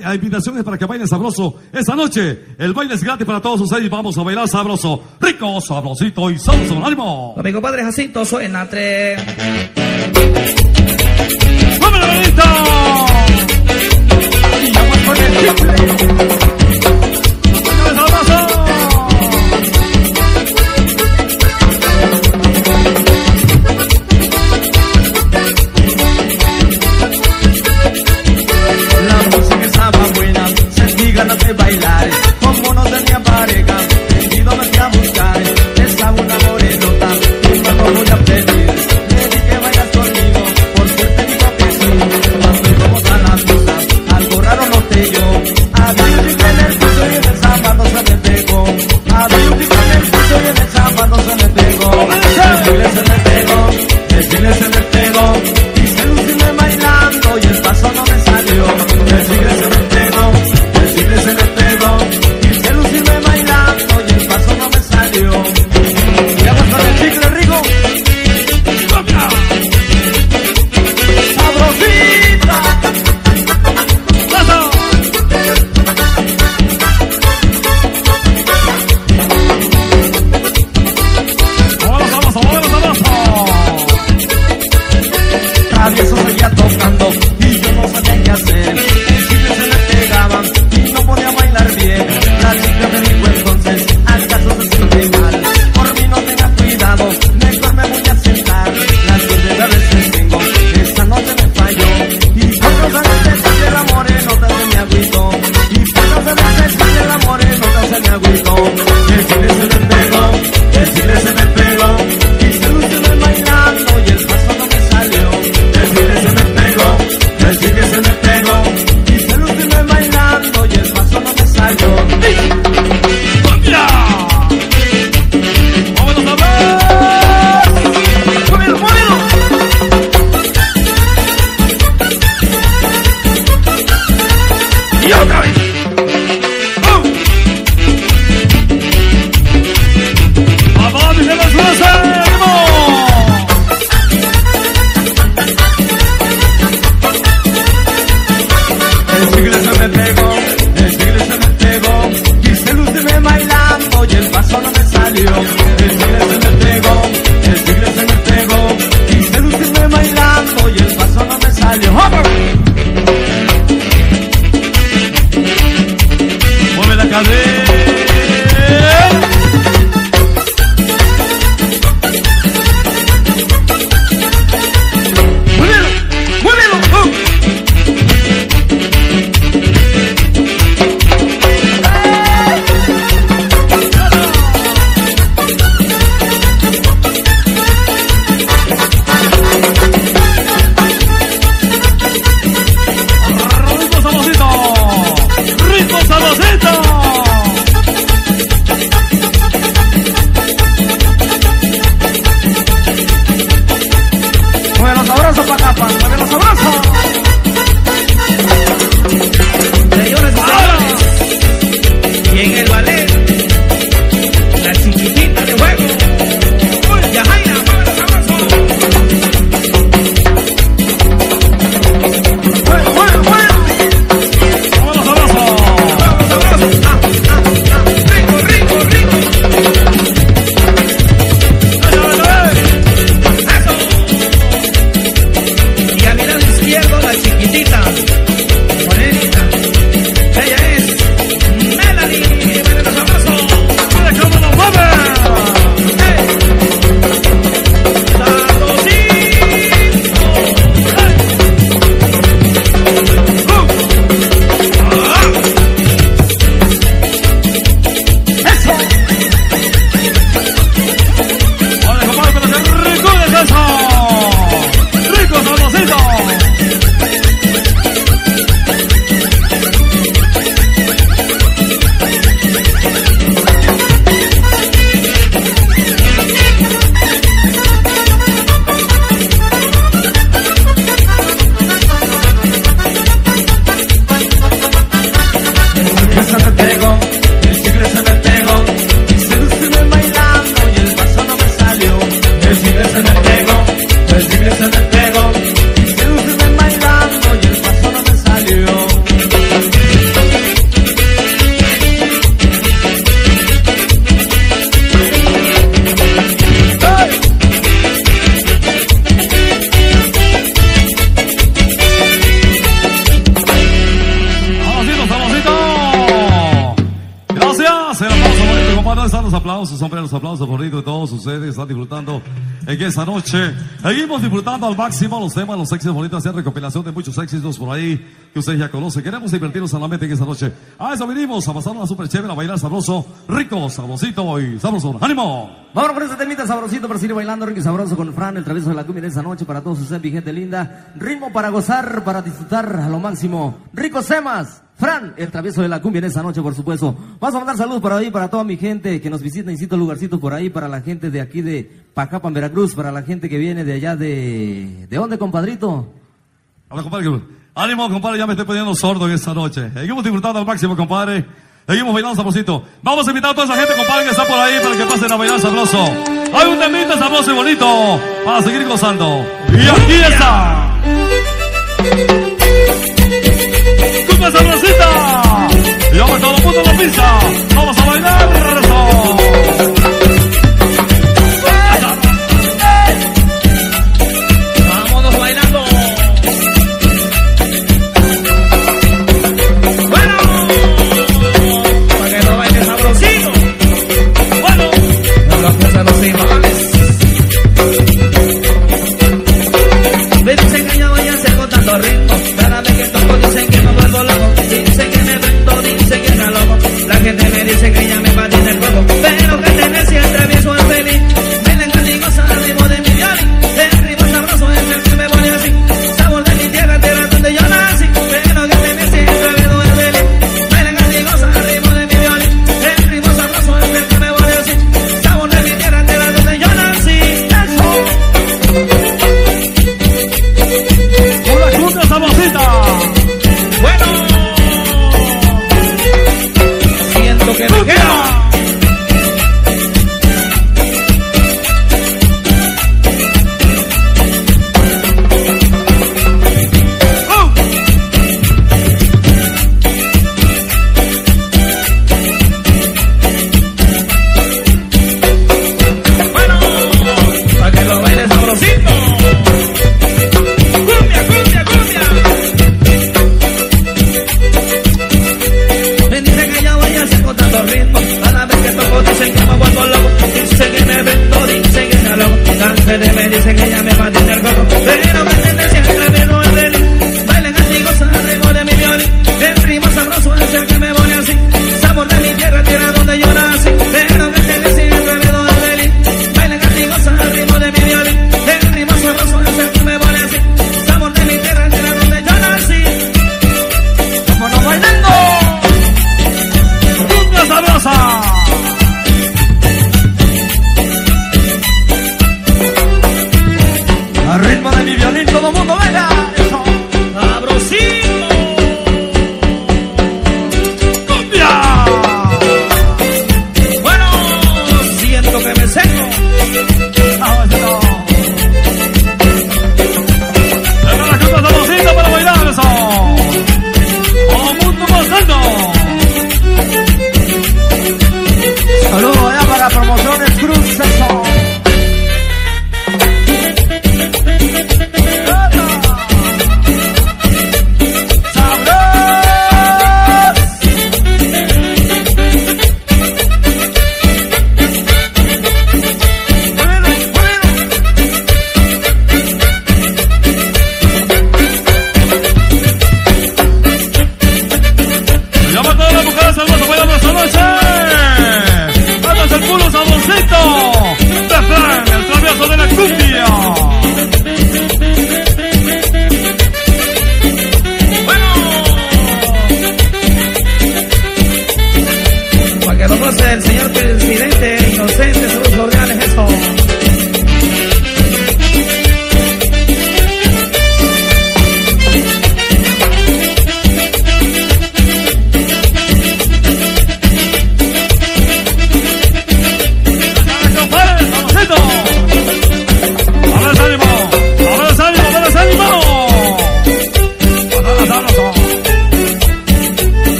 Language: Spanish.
La invitaciones para que bailen sabroso esta noche. El baile es gratis para todos ustedes. Vamos a bailar sabroso, rico, sabrosito y sabroso. ¡Ánimo! Amigo Padre Jacinto, suena tres. ¡Vámonos, listo! Hey! saber. Ustedes están disfrutando en esta noche. Seguimos disfrutando al máximo los temas, los éxitos bonitos, hacer recopilación de muchos éxitos por ahí que ustedes ya conocen. Queremos divertirnos solamente en esta noche. A eso venimos, a pasar una super chévere, a bailar sabroso, rico, sabrosito y sabroso. ¡Ánimo! Vámonos con este temita sabrosito para seguir bailando, rico y sabroso con Fran, el travieso de la cumbia de esta noche para todos ustedes, mi gente linda. Ritmo para gozar, para disfrutar a lo máximo. Ricos temas. Fran, el travieso de la cumbia en esta noche, por supuesto. Vamos a mandar saludos para ahí, para toda mi gente que nos visita, insisto, lugarcito por ahí, para la gente de aquí de Pacapan, Veracruz, para la gente que viene de allá de... ¿De dónde, compadrito? Hola, compadre. Ánimo, compadre, ya me estoy poniendo sordo en esta noche. Seguimos disfrutando al máximo, compadre. Seguimos bailando sabrosito. Vamos a invitar a toda esa gente, compadre, que está por ahí para que pasen a bailar sabroso. Hay un temita sabroso y bonito para seguir gozando. Y aquí está. Lo que todo el mundo lo. Vamos a bailar.